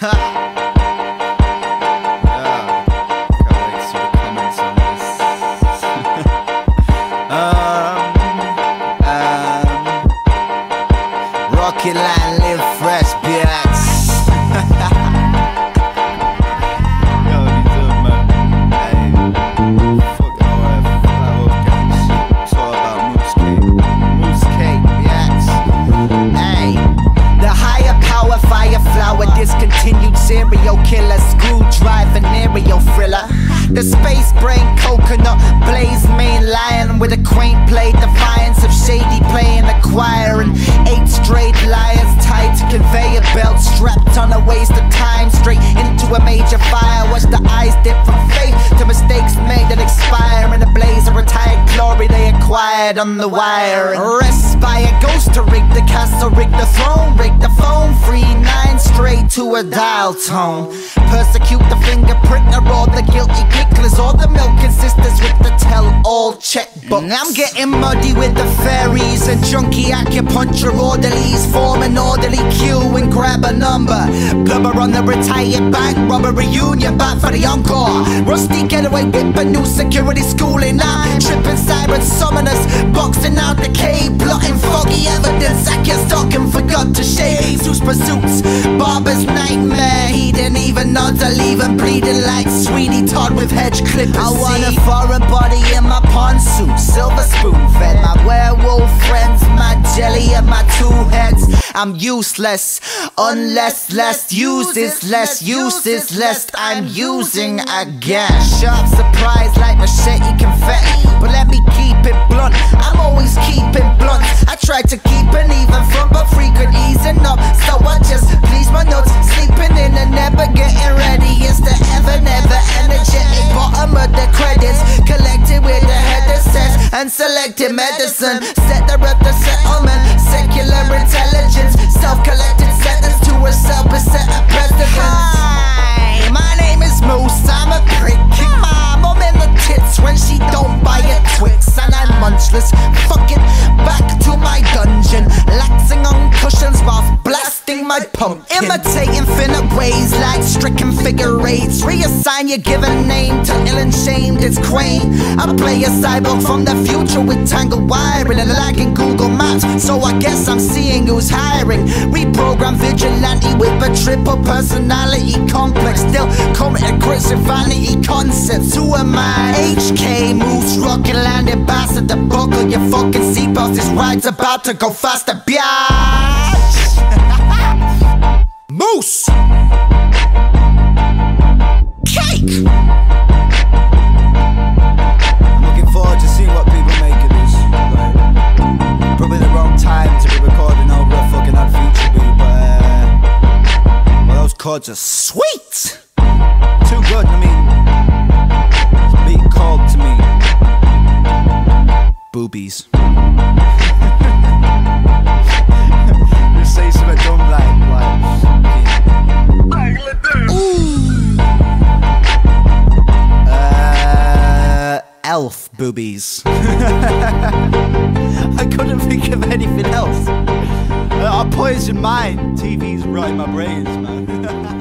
Ha! serial killer, screwdriver, aerial thriller. The space brain coconut, blaze main lion with a quaint play, defiance of shady playing the choir, and eight straight liars tied to conveyor belts, strapped on a waste of time, straight into a major fire. Watch the eyes dip from faith to mistakes made that expire in a blaze of retired glory they acquired on the wire. Arrest by a ghost to rig the castle, rig the throne, rig the phone, free nine straight to a dial tone. Persecute the fingerprint of all the guilty gigglers, all the milking sisters with the tell all checkbooks. I'm getting muddy with the fairies and junkie acupuncture orderlies. Form an orderly queue and grab a number. Blubber on the retired bank robber reunion, back for the encore. Rusty getaway whip a new security schooling line. Tripping sirens, summoners, boxing out the cave, plotting even nod leave him bleeding like Sweeney Todd with hedge clippers. I want a foreign body in my pawn suit, silver spoon fed. My werewolf friends, my jelly and my two heads. I'm useless unless less use is less use is less I'm using again. Sharp surprise like machete confetti, but let me keep it blunt. I'm always keeping blunt. I try to and selected medicine. Set the rep the settlement, secular intelligence, self-collected sentence to a self-set a precedent. Hi, my name is Moose. I'm a prick. Kick my mom in the tits when she don't buy a Twix, and I'm munchless. Pumpkin. Imitate infinite ways like stricken figure eights. Reassign your given name to ill and shamed. It's quaint. I play a cyborg from the future with tangled wiring and lagging Google Maps. So I guess I'm seeing who's hiring. Reprogram vigilante with a triple personality complex. Still committed crits and vanity concepts. Who am I? HK moves, rocket land ambassador. Buckle your fucking seatbelts. This ride's about to go faster, biatch. Those are sweet. Too good. Mean, it's a called to me. Boobies. Just say something dumb like, like, uh, elf boobies. I couldn't think of anything else. I poisoned mine. TV's right in my brains, man.